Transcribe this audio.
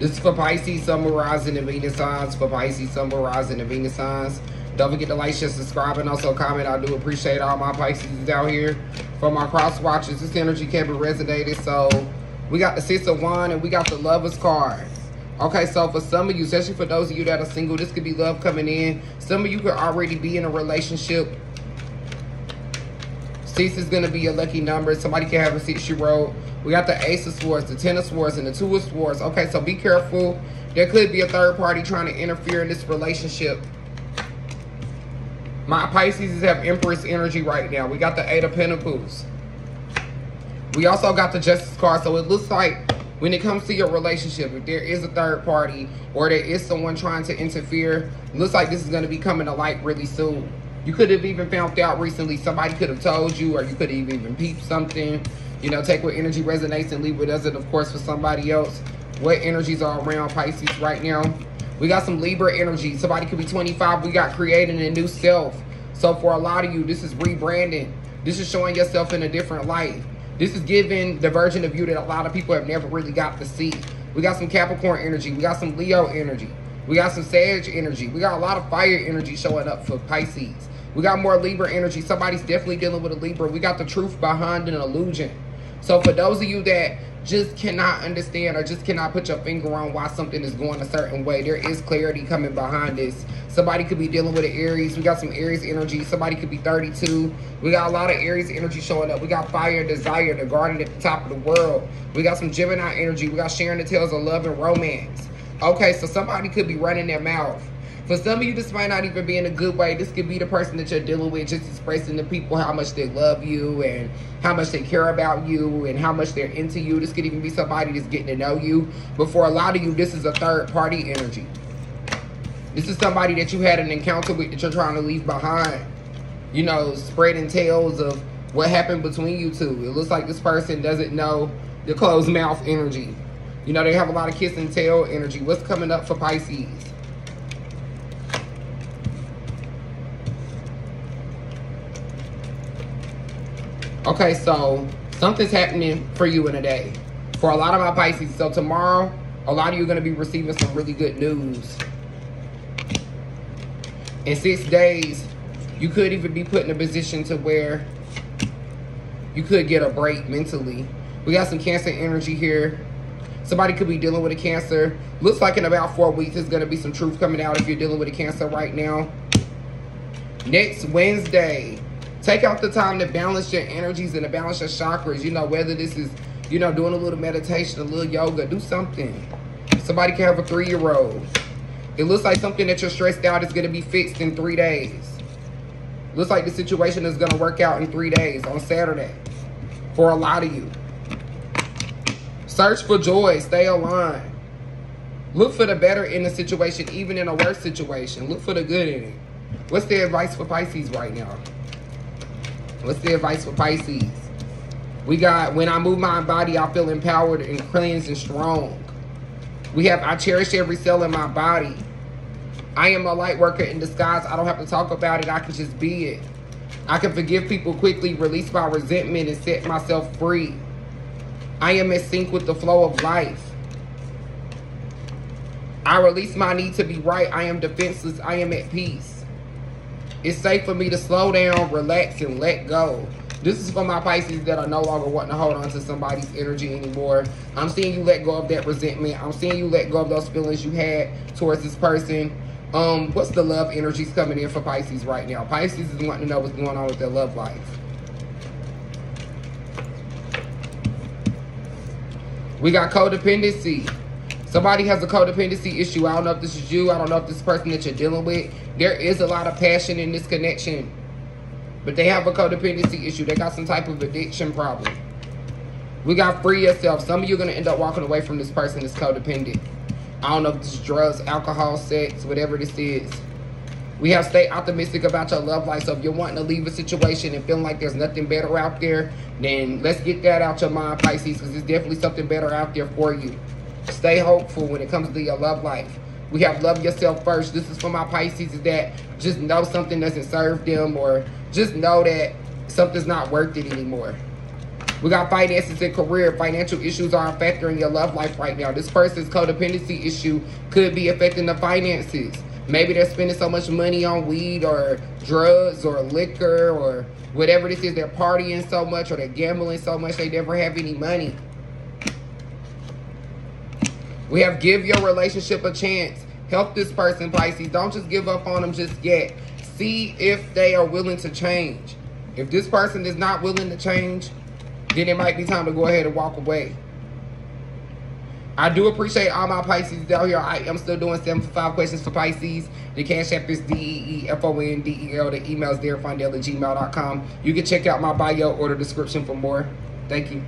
This is for Pisces, Sun, Rising, and Venus signs. For Pisces, Sun, Rising, and Venus signs. Don't forget to like, share, subscribe, and also comment. I do appreciate all my Pisces out here. For my cross watchers, this energy can be resonated. So we got the Six of Wands and we got the Lovers card. Okay, so for some of you, especially for those of you that are single, this could be love coming in. Some of you could already be in a relationship. Six is going to be a lucky number. Somebody can have a six-year-old. We got the Ace of Swords, the Ten of Swords, and the Two of Swords. Okay, so be careful. There could be a third party trying to interfere in this relationship. My Pisces have Empress energy right now. We got the Eight of Pentacles. We also got the Justice card. So it looks like when it comes to your relationship, if there is a third party or there is someone trying to interfere, looks like this is going to be coming to light really soon. You could have even found out recently. Somebody could have told you or you could have even peeped something. You know, take what energy resonates and leave what doesn't, of course, for somebody else. What energies are around Pisces right now? We got some Libra energy. Somebody could be 25. We got creating a new self. So for a lot of you, this is rebranding. This is showing yourself in a different light. This is giving the version of you that a lot of people have never really got to see. We got some Capricorn energy. We got some Leo energy. We got some Sage energy. We got a lot of fire energy showing up for Pisces. We got more Libra energy. Somebody's definitely dealing with a Libra. We got the truth behind an illusion. So for those of you that just cannot understand or just cannot put your finger on why something is going a certain way. There is clarity coming behind this. Somebody could be dealing with an Aries. We got some Aries energy. Somebody could be 32. We got a lot of Aries energy showing up. We got fire, desire, the garden at the top of the world. We got some Gemini energy. We got sharing the tales of love and romance. Okay, so somebody could be running their mouth. For some of you, this might not even be in a good way. This could be the person that you're dealing with, just expressing to people how much they love you and how much they care about you and how much they're into you. This could even be somebody that's getting to know you. But for a lot of you, this is a third party energy. This is somebody that you had an encounter with that you're trying to leave behind. You know, spreading tales of what happened between you two. It looks like this person doesn't know the closed mouth energy. You know, they have a lot of kiss and tell energy. What's coming up for Pisces? Okay, so something's happening for you in a day. For a lot of my Pisces. So tomorrow, a lot of you are going to be receiving some really good news. In six days, you could even be put in a position to where you could get a break mentally. We got some Cancer energy here. Somebody could be dealing with a Cancer. Looks like in about four weeks, there's going to be some truth coming out if you're dealing with a Cancer right now. Next Wednesday, Take out the time to balance your energies and to balance your chakras. You know, whether this is, you know, doing a little meditation, a little yoga, do something. Somebody can have a three-year-old. It looks like something that you're stressed out is going to be fixed in three days. Looks like the situation is going to work out in three days on Saturday for a lot of you. Search for joy. Stay aligned. Look for the better in the situation, even in a worse situation. Look for the good in it. What's the advice for Pisces right now? What's the advice for Pisces? We got, when I move my body, I feel empowered and cleansed and strong. We have, I cherish every cell in my body. I am a light worker in disguise. I don't have to talk about it. I can just be it. I can forgive people quickly, release my resentment, and set myself free. I am in sync with the flow of life. I release my need to be right. I am defenseless. I am at peace. It's safe for me to slow down, relax, and let go. This is for my Pisces that are no longer wanting to hold on to somebody's energy anymore. I'm seeing you let go of that resentment. I'm seeing you let go of those feelings you had towards this person. Um, what's the love energies coming in for Pisces right now? Pisces is wanting to know what's going on with their love life. We got codependency. Somebody has a codependency issue. I don't know if this is you. I don't know if this person that you're dealing with. There is a lot of passion in this connection. But they have a codependency issue. They got some type of addiction problem. We got free yourself. Some of you are going to end up walking away from this person that's codependent. I don't know if this is drugs, alcohol, sex, whatever this is. We have stay optimistic about your love life. So if you're wanting to leave a situation and feeling like there's nothing better out there, then let's get that out your mind, Pisces, because there's definitely something better out there for you. Stay hopeful when it comes to your love life. We have love yourself first. This is for my Pisces is that just know something doesn't serve them or just know that something's not worth it anymore. We got finances and career. Financial issues are a factor in your love life right now. This person's codependency issue could be affecting the finances. Maybe they're spending so much money on weed or drugs or liquor or whatever this is. They're partying so much or they're gambling so much they never have any money. We have give your relationship a chance. Help this person, Pisces. Don't just give up on them just yet. See if they are willing to change. If this person is not willing to change, then it might be time to go ahead and walk away. I do appreciate all my Pisces down here. I am still doing 75 questions for Pisces. The Cash App is D-E-E-F-O-N-D-E-L. The email is there, Fondel gmail.com. You can check out my bio or the description for more. Thank you.